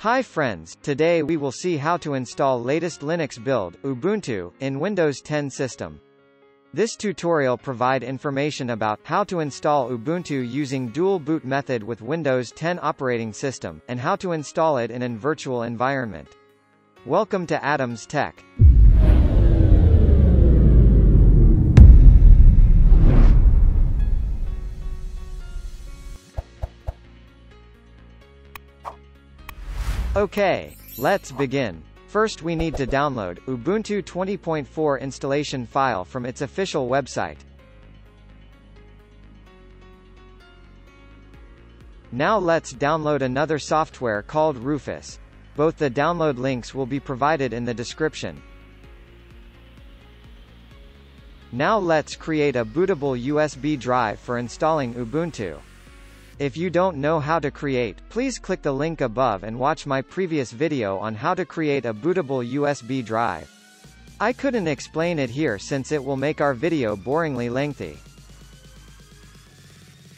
Hi friends, today we will see how to install latest Linux build, Ubuntu, in Windows 10 system. This tutorial provide information about how to install Ubuntu using dual boot method with Windows 10 operating system, and how to install it in an virtual environment. Welcome to Adem's Tech. Okay, let's begin. First we need to download Ubuntu 20.4 installation file from its official website. Now let's download another software called Rufus. Both the download links will be provided in the description. Now let's create a bootable USB drive for installing Ubuntu. If you don't know how to create, please click the link above and watch my previous video on how to create a bootable USB drive. I couldn't explain it here since it will make our video boringly lengthy.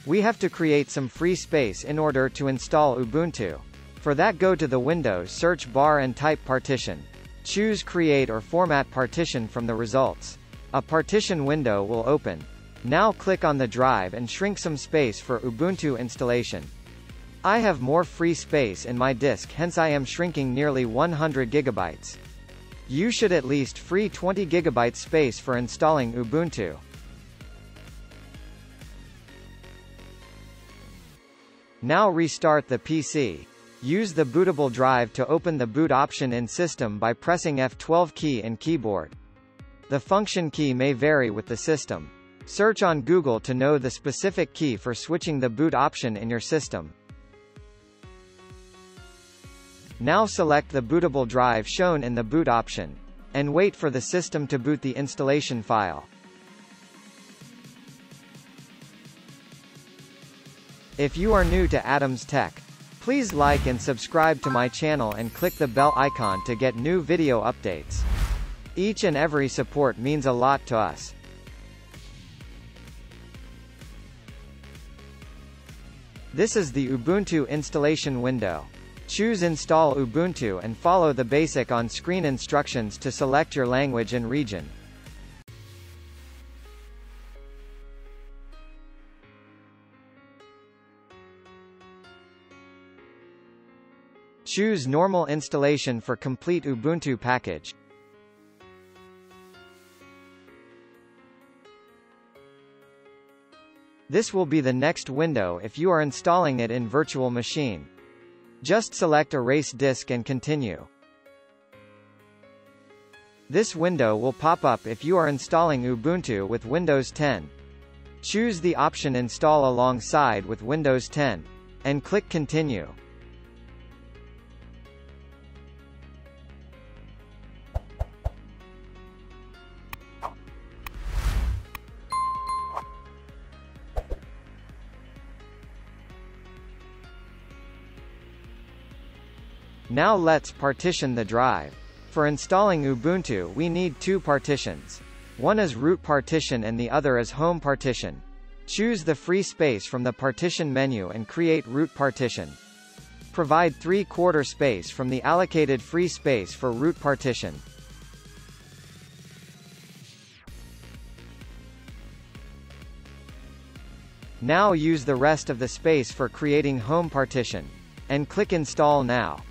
We have to create some free space in order to install Ubuntu. For that go to the Windows search bar and type partition. Choose create or format partition from the results. A partition window will open. Now click on the drive and shrink some space for Ubuntu installation. I have more free space in my disk hence I am shrinking nearly 100 gigabytes. You should at least free 20 gigabyte space for installing Ubuntu. Now restart the PC. Use the bootable drive to open the boot option in system by pressing F12 key in keyboard. The function key may vary with the system. Search on Google to know the specific key for switching the boot option in your system. Now select the bootable drive shown in the boot option. And wait for the system to boot the installation file. If you are new to Adem's Tech, please like and subscribe to my channel and click the bell icon to get new video updates. Each and every support means a lot to us. This is the Ubuntu installation window. Choose Install Ubuntu and follow the basic on-screen instructions to select your language and region. Choose Normal installation for complete Ubuntu package. This will be the next window if you are installing it in virtual machine. Just select Erase Disk and continue. This window will pop up if you are installing Ubuntu with Windows 10. Choose the option Install alongside with Windows 10. And click Continue. Now let's partition the drive. For installing Ubuntu we need two partitions. One is root partition and the other is home partition. Choose the free space from the partition menu and create root partition. Provide 3 quarter space from the allocated free space for root partition. Now use the rest of the space for creating home partition. And click install now.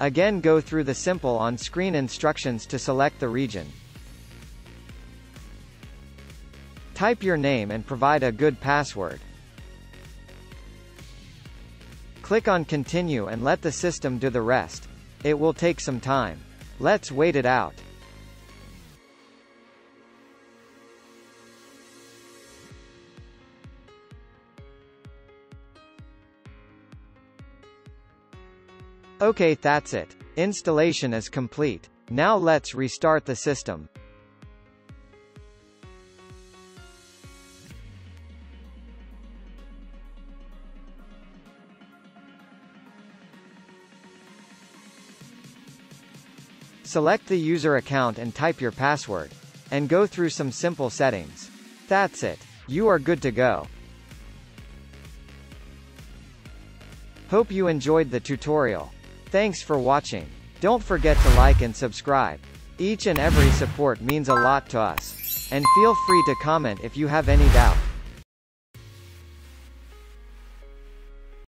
Again go through the simple on-screen instructions to select the region. Type your name and provide a good password. Click on Continue and let the system do the rest. It will take some time. Let's wait it out. Okay that's it. Installation is complete. Now let's restart the system. Select the user account and type your password. And go through some simple settings. That's it. You are good to go. Hope you enjoyed the tutorial. Thanks for watching. Don't forget to like and subscribe. Each and every support means a lot to us. And feel free to comment if you have any doubt.